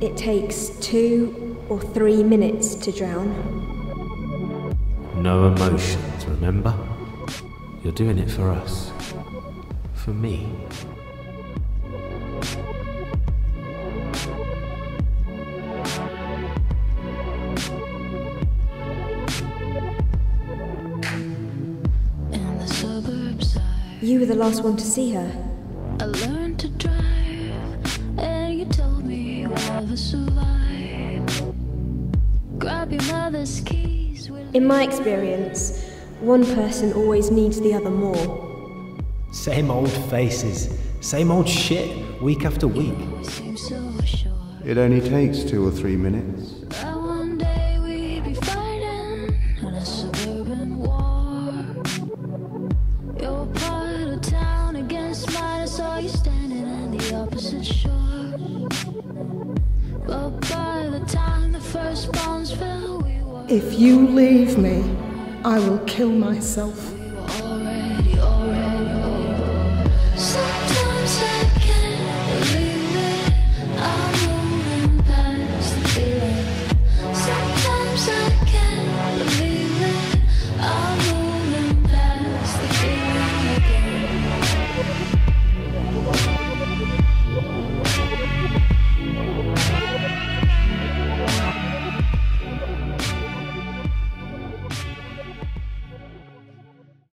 it takes two or three minutes to drown. No emotions, remember? You're doing it for us. For me. In the suburbs, I, You were the last one to see her. I learned to drive, In my experience, one person always needs the other more. Same old faces, same old shit, week after week. always seem so sure It only takes two or three minutes. If you leave me, I will kill myself.